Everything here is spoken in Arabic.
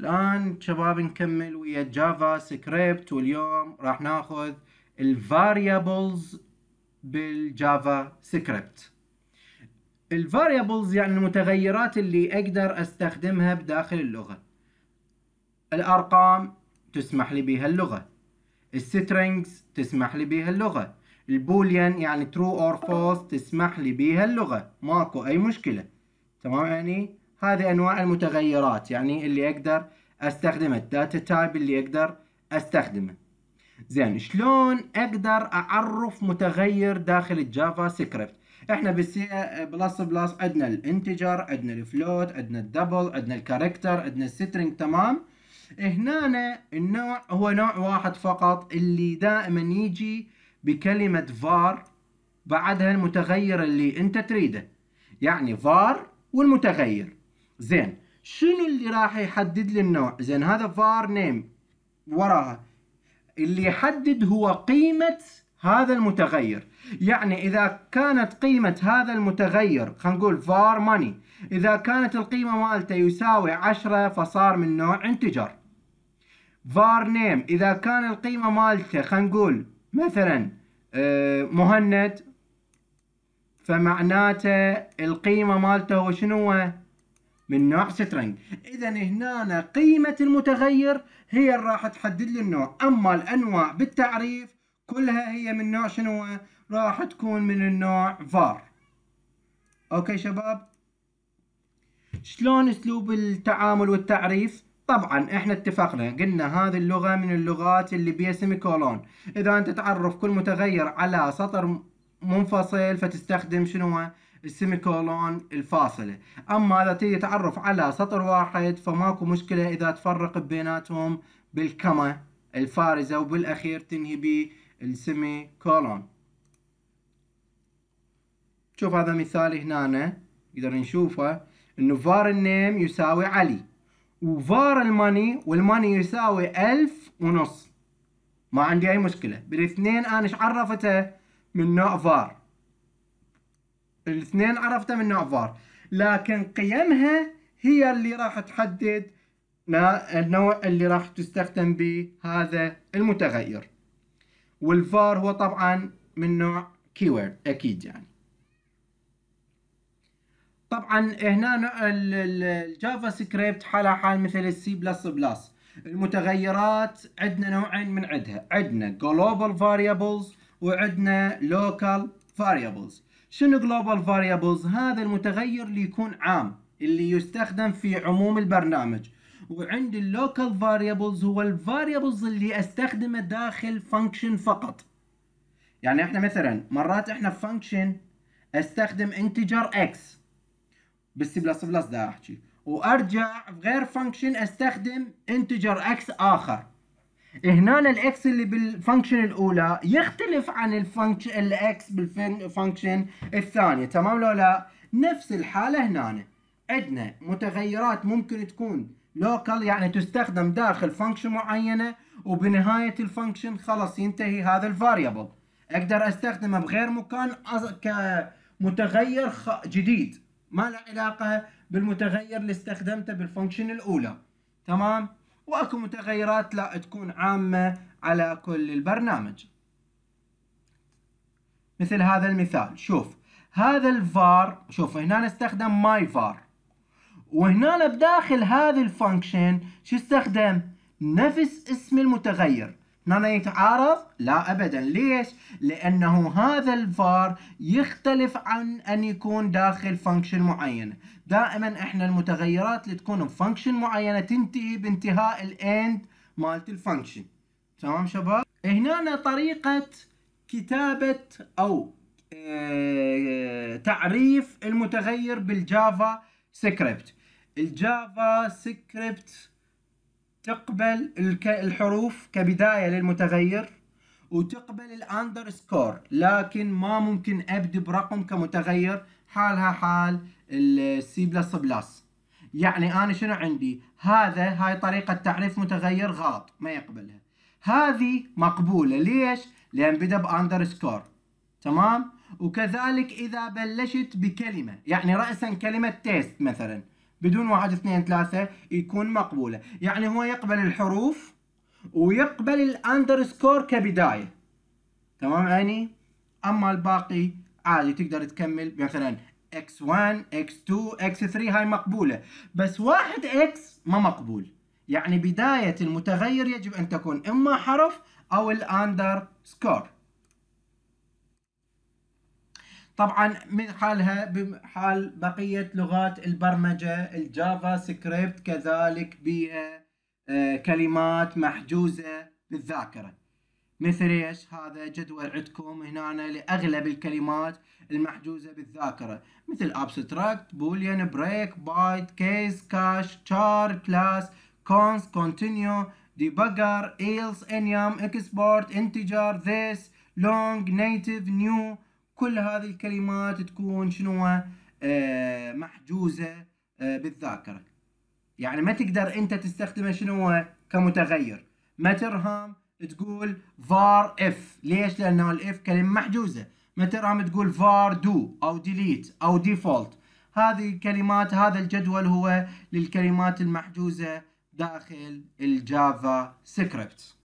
الآن شباب نكمل ويا JavaScript واليوم راح ناخذ ال variables بال JavaScript ال variables يعني المتغيرات اللي أقدر أستخدمها بداخل اللغة. الأرقام تسمح لي بها اللغة. ال strings تسمح لي بها اللغة. ال boolean يعني true or false تسمح لي بها اللغة. ماكو أي مشكلة. تمام يعني؟ هذه أنواع المتغيرات يعني اللي أقدر أستخدمه ال data type اللي أقدر أستخدمه. زين شلون أقدر أعرف متغير داخل ال JavaScript؟ إحنا بالسي بلس بلس عندنا ال integer عندنا ال float عندنا ال double عندنا ال character عندنا ال string تمام؟ هنا النوع هو نوع واحد فقط اللي دائما يجي بكلمة var بعدها المتغير اللي أنت تريده. يعني var والمتغير. زين. شنو اللي راح يحدد لي النوع؟ زين هذا var name وراها. اللي يحدد هو قيمة هذا المتغير. يعني إذا كانت قيمة هذا المتغير خلينا نقول var money إذا كانت القيمة مالته يساوي عشرة فصار من نوع انتجر var name إذا كان القيمة مالته خلينا نقول مثلا آه، مهند فمعناته القيمة مالته هو شنو؟ من نوع string اذا هنا قيمة المتغير هي اللي راح تحدد لي النوع. أما الأنواع بالتعريف كلها هي من نوع شنو؟ راح تكون من النوع var okay شباب؟ شلون أسلوب التعامل والتعريف؟ طبعا إحنا اتفقنا قلنا هذه اللغة من اللغات اللي بيها semicolon إذا أنت تعرف كل متغير على سطر منفصل فتستخدم شنو؟ السيمي كولون الفاصلة. أما إذا تيجي تعرف على سطر واحد فماكو مشكلة إذا تفرق بيناتهم بالكما الفارزة وبالأخير تنهي بالسيمي كولون شوف هذا مثال هنا نقدر نشوفه. إنه فار النيم يساوي علي وفار الماني والماني يساوي ألف ونص. ما عندي أي مشكلة. بالاثنين أنا إيش عرفته؟ من نوع فار الاثنين عرفته من نوع لكن قيمها هي اللي راح تحدد النوع اللي راح تستخدم به هذا المتغير. والفار هو طبعا من نوع keyword أكيد يعني. طبعا هنا ال JavaScript حالها حال مثل السي بلس بلس المتغيرات عندنا نوعين من عندها. عندنا global variables وعندنا local variables. شنو global variables هذا المتغير اللي يكون عام اللي يستخدم في عموم البرنامج. وعند ال local variables هو ال variables اللي أستخدمه داخل function فقط. يعني إحنا مثلا مرات إحنا في function أستخدم integer x. بالسي بلس بلس دا أحكي. وأرجع بغير function أستخدم integer x آخر. هنا ال x اللي بال function الأولى يختلف عن ال function ال x بال function الثانية تمام لو لا؟ نفس الحالة هنا. عندنا متغيرات ممكن تكون local يعني تستخدم داخل function معينة وبنهاية ال function خلاص ينتهي هذا ال variable أقدر أستخدمه بغير مكان كمتغير جديد. ما له علاقة بالمتغير اللي استخدمته بال function الأولى. تمام؟ واكو متغيرات لا تكون عامة على كل البرنامج. مثل هذا المثال شوف هذا الفار شوف هنا نستخدم my var وهنا بداخل هذه ال function شو استخدم؟ نفس اسم المتغير. هنا يتعارض؟ لا ابدا ليش؟ لأنه هذا الفار يختلف عن أن يكون داخل function معينه دائما إحنا المتغيرات اللي تكون ب function معينة تنتهي بانتهاء ال end مالت ال function تمام شباب؟ هنا طريقة كتابة أو آه تعريف المتغير بال JavaScript ال JavaScript تقبل الحروف كبداية للمتغير وتقبل ال underscore لكن ما ممكن أبدي برقم كمتغير حالها حال السي بلس بلس يعني أنا شنو عندي؟ هذا هاي طريقة تعريف متغير غلط ما يقبلها. هذه مقبولة. ليش؟ لأن بدأ ب underscore تمام؟ وكذلك إذا بلشت بكلمة يعني رأسا كلمة test مثلا. بدون واحد اثنين ثلاثة يكون مقبولة. يعني هو يقبل الحروف ويقبل ال underscore كبداية. تمام عيني؟ أما الباقي عادي تقدر تكمل. مثلا x1 x2 x3 هاي مقبولة. بس واحد x ما مقبول. يعني بداية المتغير يجب أن تكون إما حرف أو ال underscore طبعا من حالها بحال بقية لغات البرمجة ال JavaScript كذلك بها آه، كلمات محجوزة بالذاكرة. مثل إيش؟ هذا جدول عندكم هنا لأغلب الكلمات المحجوزة بالذاكرة. مثل abstract boolean break byte case catch char class const continue debugger else enum export integer this long native new. كل هذه الكلمات تكون شنو؟ آه محجوزة آه بالذاكرة. يعني ما تقدر أنت تستخدمه شنو؟ كمتغير. ما ترهم تقول var if. ليش؟ لأنه ال if كلمة محجوزة. ما ترهم تقول var do أو delete أو default. هذه الكلمات هذا الجدول هو للكلمات المحجوزة داخل ال JavaScript